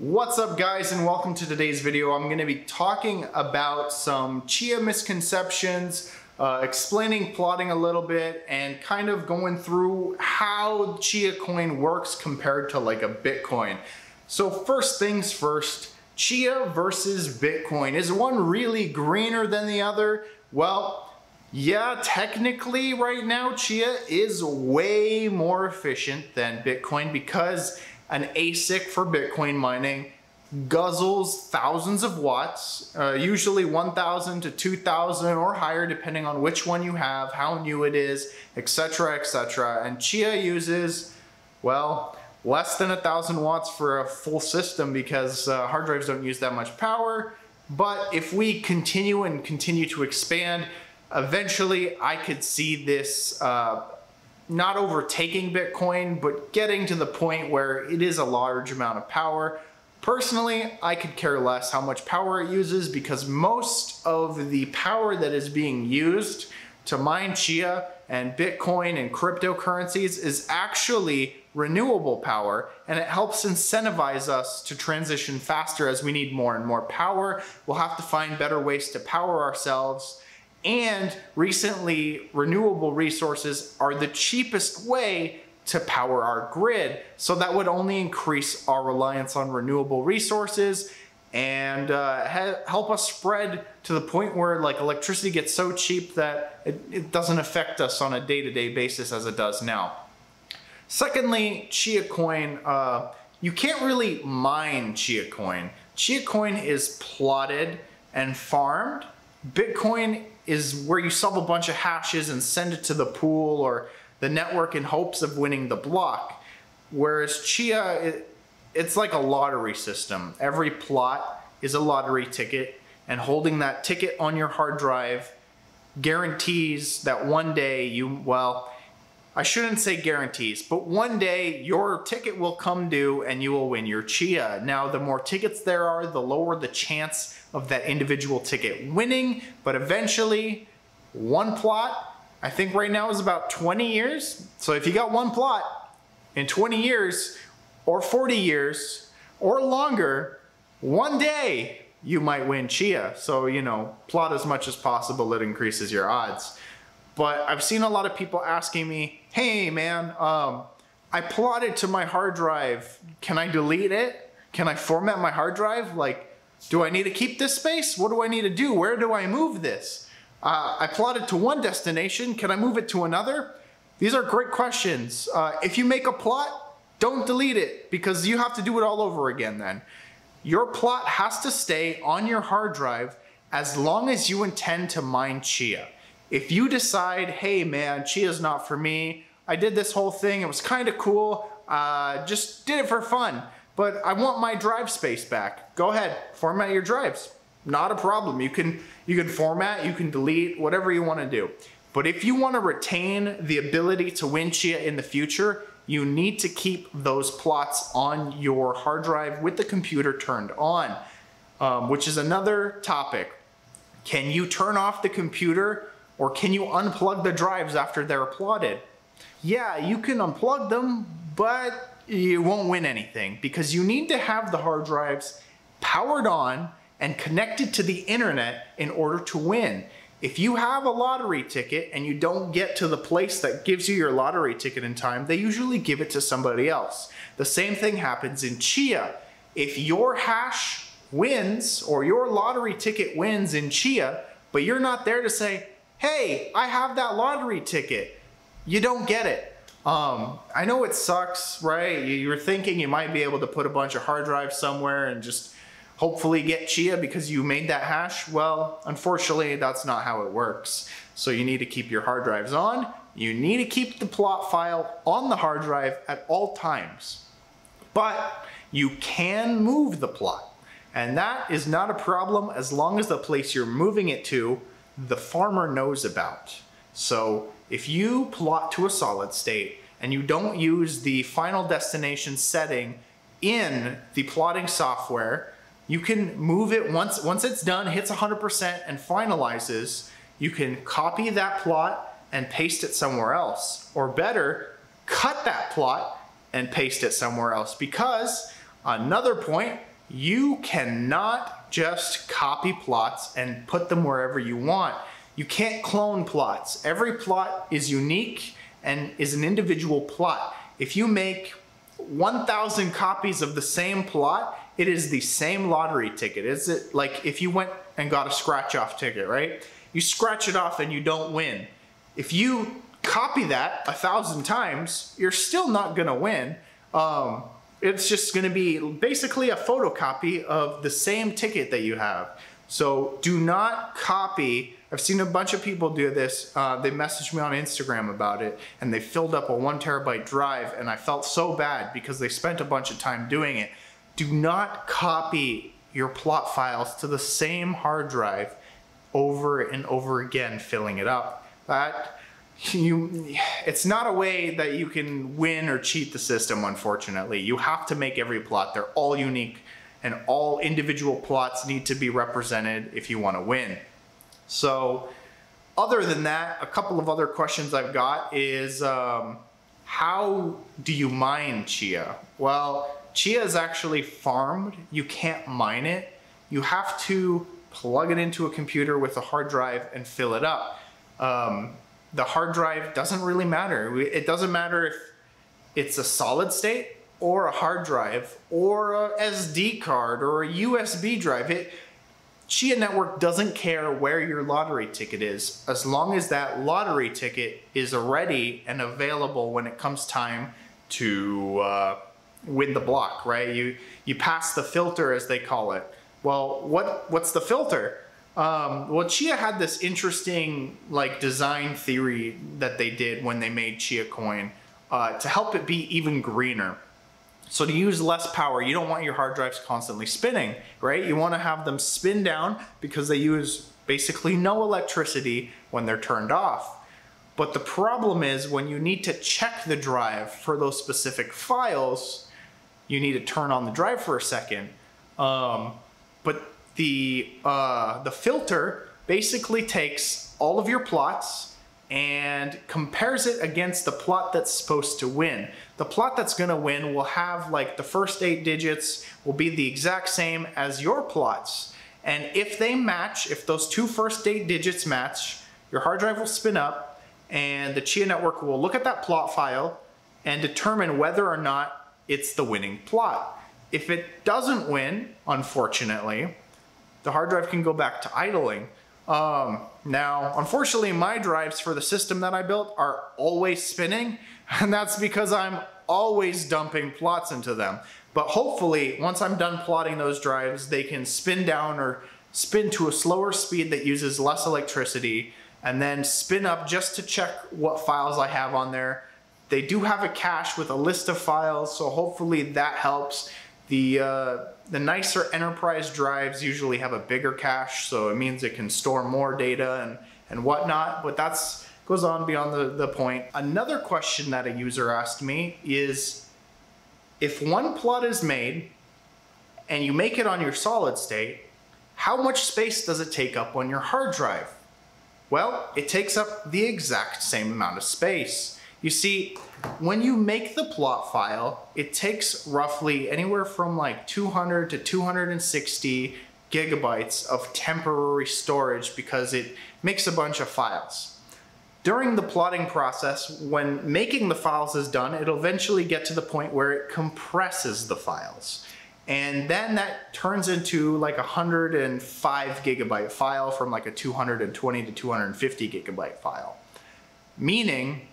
What's up guys and welcome to today's video. I'm going to be talking about some Chia misconceptions, uh, explaining plotting a little bit and kind of going through how Chia coin works compared to like a Bitcoin. So first things first, Chia versus Bitcoin. Is one really greener than the other? Well, yeah, technically right now Chia is way more efficient than Bitcoin because an ASIC for Bitcoin mining guzzles thousands of watts, uh, usually 1,000 to 2,000 or higher depending on which one you have, how new it is, etc, etc. And Chia uses, well, less than a thousand watts for a full system because uh, hard drives don't use that much power. But if we continue and continue to expand, eventually I could see this uh, not overtaking Bitcoin, but getting to the point where it is a large amount of power. Personally, I could care less how much power it uses because most of the power that is being used to mine Chia and Bitcoin and cryptocurrencies is actually renewable power and it helps incentivize us to transition faster as we need more and more power. We'll have to find better ways to power ourselves and recently, renewable resources are the cheapest way to power our grid. So that would only increase our reliance on renewable resources and uh, help us spread to the point where like electricity gets so cheap that it, it doesn't affect us on a day-to-day -day basis as it does now. Secondly, Chia Coin, uh, you can't really mine Chia Coin. Chia Coin is plotted and farmed. Bitcoin is where you solve a bunch of hashes and send it to the pool or the network in hopes of winning the block. Whereas Chia, it, it's like a lottery system. Every plot is a lottery ticket and holding that ticket on your hard drive guarantees that one day you, well, I shouldn't say guarantees, but one day your ticket will come due and you will win your Chia. Now, the more tickets there are, the lower the chance of that individual ticket winning, but eventually one plot, I think right now is about 20 years. So if you got one plot in 20 years or 40 years or longer, one day you might win Chia. So, you know, plot as much as possible, it increases your odds. But I've seen a lot of people asking me, hey man, um, I plotted to my hard drive. Can I delete it? Can I format my hard drive? Like, do I need to keep this space? What do I need to do? Where do I move this? Uh, I plotted to one destination. Can I move it to another? These are great questions. Uh, if you make a plot, don't delete it because you have to do it all over again then. Your plot has to stay on your hard drive as long as you intend to mine Chia. If you decide, hey man, Chia's not for me, I did this whole thing, it was kind of cool, uh, just did it for fun but I want my drive space back. Go ahead, format your drives. Not a problem. You can, you can format, you can delete, whatever you want to do. But if you want to retain the ability to win Chia in the future, you need to keep those plots on your hard drive with the computer turned on, um, which is another topic. Can you turn off the computer or can you unplug the drives after they're plotted? Yeah, you can unplug them, but you won't win anything because you need to have the hard drives powered on and connected to the internet in order to win. If you have a lottery ticket and you don't get to the place that gives you your lottery ticket in time, they usually give it to somebody else. The same thing happens in Chia. If your hash wins or your lottery ticket wins in Chia, but you're not there to say, hey, I have that lottery ticket, you don't get it. Um, I know it sucks, right? You're thinking you might be able to put a bunch of hard drives somewhere and just hopefully get Chia because you made that hash. Well, unfortunately, that's not how it works. So you need to keep your hard drives on. You need to keep the plot file on the hard drive at all times. But you can move the plot. And that is not a problem as long as the place you're moving it to, the farmer knows about. So if you plot to a solid state and you don't use the final destination setting in the plotting software, you can move it once, once it's done, hits 100% and finalizes, you can copy that plot and paste it somewhere else. Or better, cut that plot and paste it somewhere else because Another point, you cannot just copy plots and put them wherever you want. You can't clone plots. Every plot is unique and is an individual plot. If you make 1,000 copies of the same plot, it is the same lottery ticket. Is it like if you went and got a scratch off ticket, right? You scratch it off and you don't win. If you copy that a thousand times, you're still not gonna win. Um, it's just gonna be basically a photocopy of the same ticket that you have. So do not copy. I've seen a bunch of people do this. Uh, they messaged me on Instagram about it and they filled up a one terabyte drive and I felt so bad because they spent a bunch of time doing it. Do not copy your plot files to the same hard drive over and over again, filling it up. That you it's not a way that you can win or cheat the system unfortunately. You have to make every plot. They're all unique and all individual plots need to be represented if you want to win. So other than that a couple of other questions i've got is um, how do you mine chia? Well chia is actually farmed. You can't mine it. You have to plug it into a computer with a hard drive and fill it up. Um, the hard drive doesn't really matter. It doesn't matter if it's a solid state or a hard drive or a SD card or a USB drive. It, Chia Network doesn't care where your lottery ticket is as long as that lottery ticket is ready and available when it comes time to uh, win the block, right? You, you pass the filter as they call it. Well, what, what's the filter? Um, well, Chia had this interesting like design theory that they did when they made Chia Coin uh, to help it be even greener. So to use less power, you don't want your hard drives constantly spinning, right? You want to have them spin down because they use basically no electricity when they're turned off. But the problem is when you need to check the drive for those specific files, you need to turn on the drive for a second. Um, but the, uh, the filter basically takes all of your plots and compares it against the plot that's supposed to win. The plot that's gonna win will have like the first eight digits will be the exact same as your plots. And if they match, if those two first eight digits match, your hard drive will spin up and the Chia network will look at that plot file and determine whether or not it's the winning plot. If it doesn't win, unfortunately, the hard drive can go back to idling. Um, now, unfortunately, my drives for the system that I built are always spinning, and that's because I'm always dumping plots into them. But hopefully, once I'm done plotting those drives, they can spin down or spin to a slower speed that uses less electricity, and then spin up just to check what files I have on there. They do have a cache with a list of files, so hopefully that helps. The, uh, the nicer enterprise drives usually have a bigger cache, so it means it can store more data and, and whatnot, but that's goes on beyond the, the point. Another question that a user asked me is, if one plot is made and you make it on your solid state, how much space does it take up on your hard drive? Well, it takes up the exact same amount of space. You see, when you make the plot file, it takes roughly anywhere from like 200 to 260 gigabytes of temporary storage because it makes a bunch of files. During the plotting process, when making the files is done, it'll eventually get to the point where it compresses the files. And then that turns into like a 105 gigabyte file from like a 220 to 250 gigabyte file. Meaning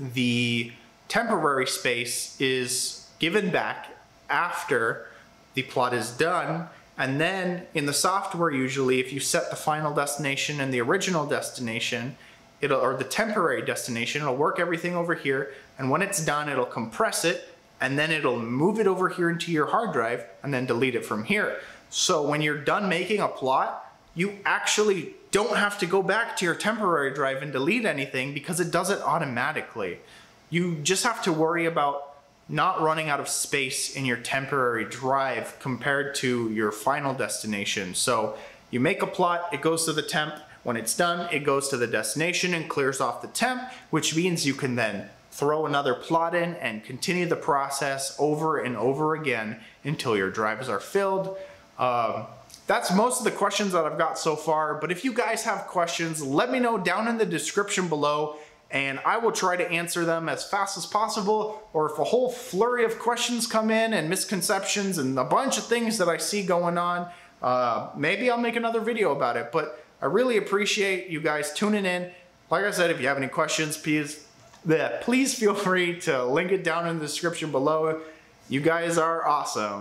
the temporary space is given back after the plot is done. And then in the software, usually, if you set the final destination and the original destination, it'll, or the temporary destination, it'll work everything over here. And when it's done, it'll compress it and then it'll move it over here into your hard drive and then delete it from here. So when you're done making a plot, you actually don't have to go back to your temporary drive and delete anything because it does it automatically. You just have to worry about not running out of space in your temporary drive compared to your final destination. So you make a plot, it goes to the temp. When it's done, it goes to the destination and clears off the temp, which means you can then throw another plot in and continue the process over and over again until your drives are filled. Um, that's most of the questions that I've got so far, but if you guys have questions, let me know down in the description below and I will try to answer them as fast as possible. Or if a whole flurry of questions come in and misconceptions and a bunch of things that I see going on, uh, maybe I'll make another video about it. But I really appreciate you guys tuning in. Like I said, if you have any questions, please, please feel free to link it down in the description below. You guys are awesome.